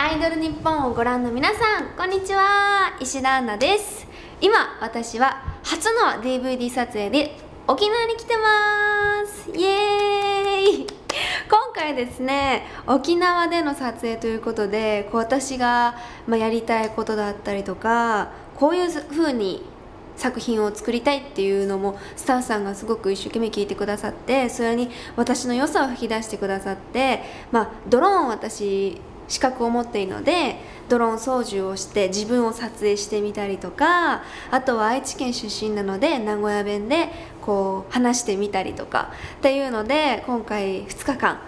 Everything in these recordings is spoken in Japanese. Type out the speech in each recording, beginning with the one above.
アイドル日本をご覧の皆さんこんにちは。石田アンナです。今私は初の DVD 撮影で沖縄に来てます。イエーイ。今回ですね沖縄での撮影ということでこう私が、ま、やりたいことだったりとかこういう風に作品を作りたいっていうのもスタッフさんがすごく一生懸命聞いてくださってそれに私の良さを吹き出してくださってまあドローン私資格を持っているのでドローン操縦をして自分を撮影してみたりとかあとは愛知県出身なので名古屋弁でこう話してみたりとかっていうので今回2日間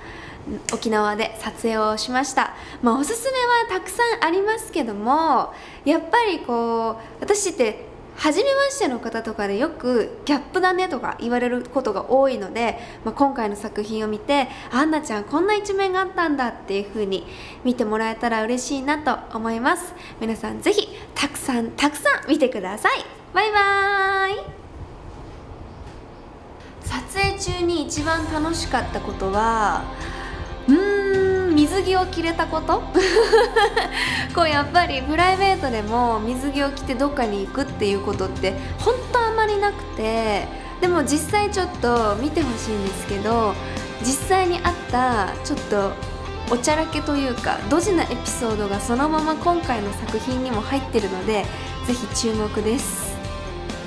沖縄で撮影をしました、まあ、おすすめはたくさんありますけどもやっぱりこう私って初めましての方とかでよくギャップだねとか言われることが多いので、まあ、今回の作品を見てアンナちゃんこんな一面があったんだっていう風に見てもらえたら嬉しいなと思います。皆さんぜひたくさんたくさん見てください。バイバーイ。撮影中に一番楽しかったことは水着を着れたこと？こうやっぱりプライベートでも水着を着てどっかに行くっていうことって本当あまりなくてでも実際ちょっと見てほしいんですけど実際にあったちょっとおちゃらけというかドジなエピソードがそのまま今回の作品にも入ってるのでぜひ注目です。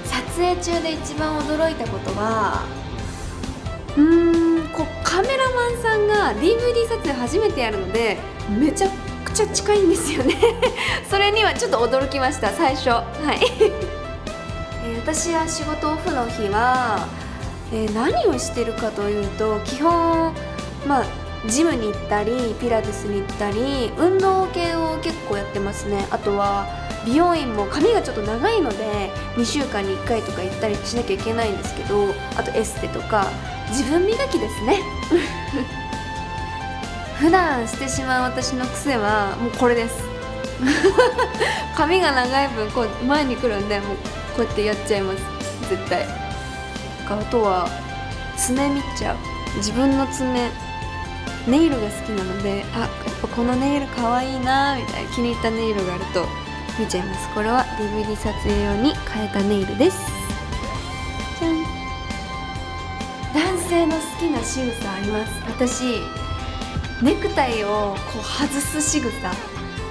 撮影中で一番驚いたことはうんこうカメラマンさんが DVD 撮影初めてやるのでめちゃくちゃ近いんですよね。それにはちょっと驚きました最初。はい。え私は仕事オフの日は、えー、何をしてるかというと基本まあジムに行ったりピラティスに行ったり運動系を結構やってますね。あとは美容院も髪がちょっと長いので2週間に1回とか行ったりしなきゃいけないんですけどあとエステとか自分磨きですね。普段してしまう私の癖はもうこれです。髪が長い分こう前に来るんでもうこうやってやっちゃいます。絶対。あとは爪見ちゃう。自分の爪ネイルが好きなのであやっぱこのネイルかわいいなみたいな。気に入ったネイルがあると見ちゃいます。これは DVD 撮影用に変えたネイルです。性の好きな仕草あります？私ネクタイをこう外す仕草。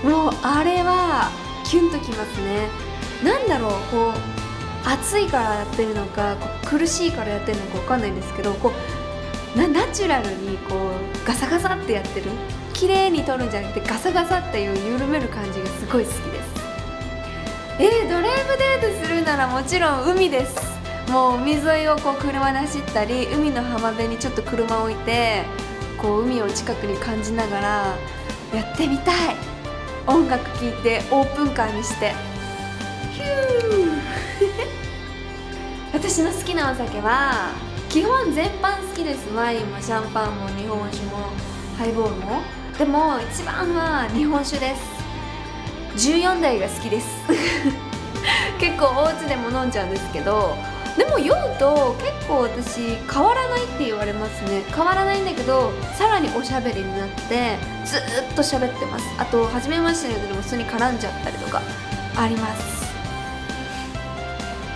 もうあれはキュンときますね。なんだろうこう暑いからやってるのかこう苦しいからやってるのか分かんないんですけどこうナチュラルにこうガサガサってやってる。綺麗に撮るんじゃなくてガサガサっていう緩める感じがすごい好きです。えー、ドライブデートするならもちろん海です。もう海沿いをこう車で走ったり海の浜辺にちょっと車を置いてこう海を近くに感じながらやってみたい。音楽聴いてオープンカーにして。ヒュー。私の好きなお酒は基本全般好きです。ワインもシャンパンも日本酒もハイボールも。でも一番は日本酒です。14台が好きです。結構お家でも飲んじゃうんですけどでも酔うと結構私変わらないって言われますね。変わらないんだけどさらにおしゃべりになってずっと喋ってます。あと初めましての時も普通に絡んじゃったりとかあります。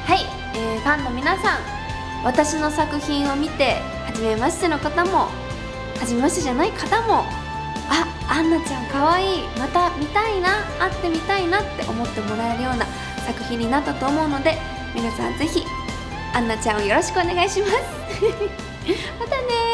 はい、えー、ファンの皆さん私の作品を見て初めましての方も初めましてじゃない方もあアンナちゃんかわいい。また見たいな。会ってみたいなって思ってもらえるような作品になったと思うので皆さんぜひアンナちゃんをよろしくお願いします。またね。